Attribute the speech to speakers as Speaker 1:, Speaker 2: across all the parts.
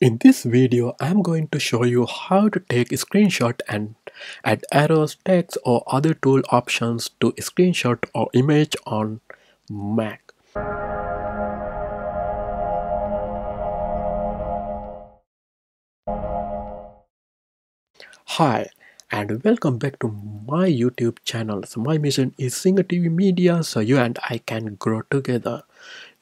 Speaker 1: In this video, I'm going to show you how to take a screenshot and add arrows, text or other tool options to a screenshot or image on Mac. Hi and welcome back to my YouTube channel. So my mission is Sinha TV Media so you and I can grow together.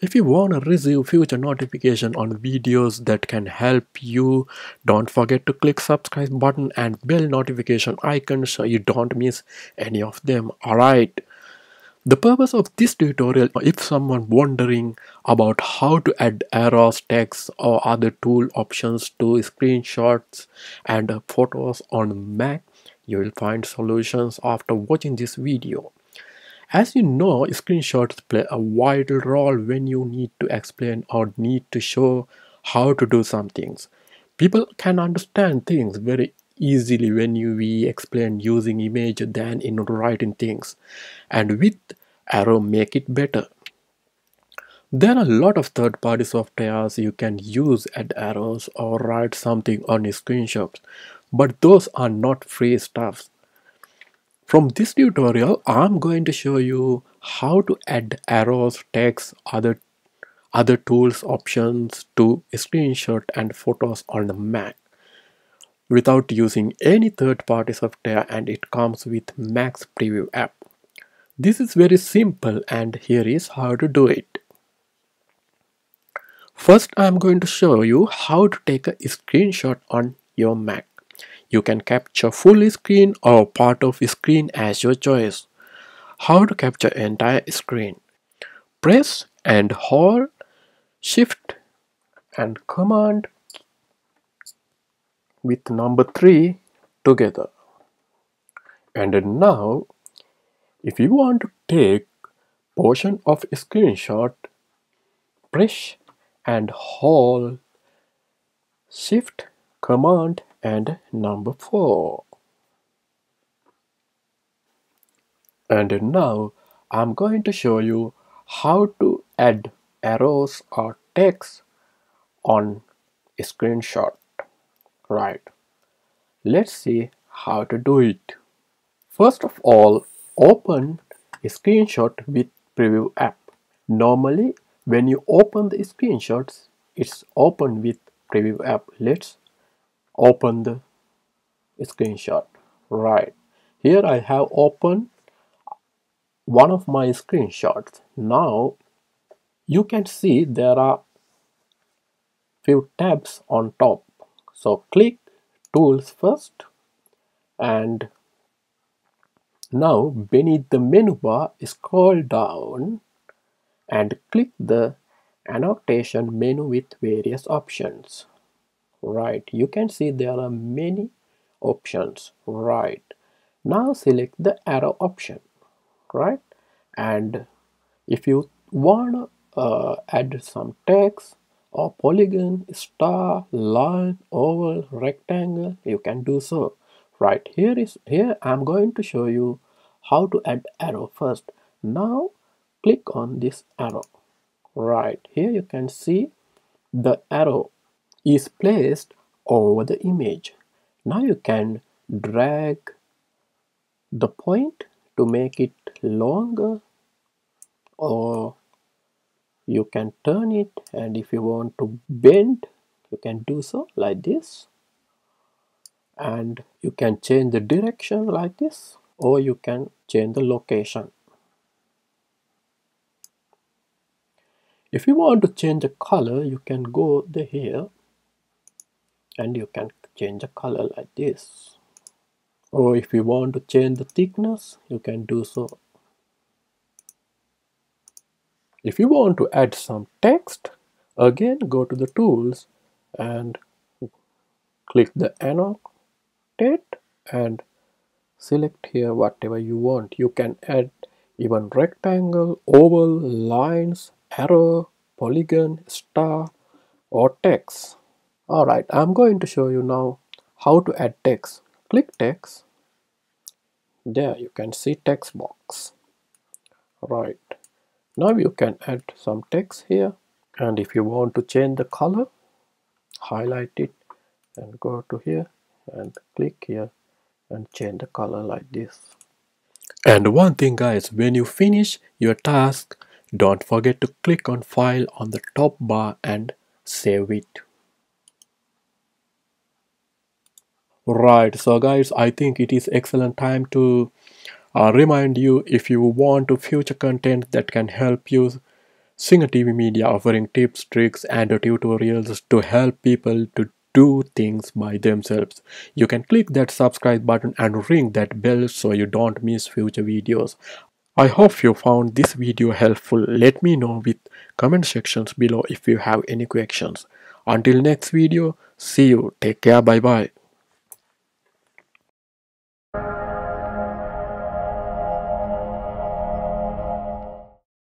Speaker 1: If you want to receive future notification on videos that can help you, don't forget to click subscribe button and bell notification icon so you don't miss any of them. Alright. The purpose of this tutorial, if someone wondering about how to add arrows, text or other tool options to screenshots and photos on Mac, you will find solutions after watching this video. As you know, screenshots play a vital role when you need to explain or need to show how to do some things. People can understand things very easily when you we explain using image than in writing things. And with Arrow make it better. There are a lot of third-party softwares you can use add arrows or write something on a screenshot, but those are not free stuff. From this tutorial, I'm going to show you how to add arrows, text, other, other tools, options to screenshot and photos on the Mac without using any third-party software and it comes with Mac's Preview app. This is very simple and here is how to do it. First, I'm going to show you how to take a screenshot on your Mac. You can capture full screen or part of screen as your choice. How to capture entire screen? Press and hold shift and command with number 3 together. And now if you want to take portion of screenshot, press and hold shift command and number 4 and now I'm going to show you how to add arrows or text on a screenshot. Right. Let's see how to do it. First of all open a screenshot with preview app. Normally when you open the screenshots it's open with preview app. Let's open the screenshot. Right. Here I have opened one of my screenshots. Now you can see there are few tabs on top. So click tools first and now beneath the menu bar scroll down and click the annotation menu with various options right. You can see there are many options. Right. Now select the arrow option. Right. And if you want to uh, add some text or polygon star line oval rectangle you can do so. Right. Here is here i'm going to show you how to add arrow first. Now click on this arrow. Right. Here you can see the arrow is placed over the image. Now you can drag the point to make it longer or you can turn it and if you want to bend you can do so like this. And you can change the direction like this or you can change the location. If you want to change the color you can go the here and you can change the color like this. Or if you want to change the thickness you can do so. If you want to add some text again go to the tools and click the annotate and select here whatever you want. You can add even rectangle oval lines arrow polygon star or text Alright, I'm going to show you now how to add text. Click text. There you can see text box. Right. Now you can add some text here and if you want to change the color highlight it and go to here and click here and change the color like this and one thing guys when you finish your task don't forget to click on file on the top bar and save it right so guys i think it is excellent time to uh, remind you if you want to future content that can help you Sinha TV Media offering tips, tricks, and tutorials to help people to do things by themselves. You can click that subscribe button and ring that bell so you don't miss future videos. I hope you found this video helpful. Let me know with comment sections below if you have any questions. Until next video, see you. Take care. Bye bye.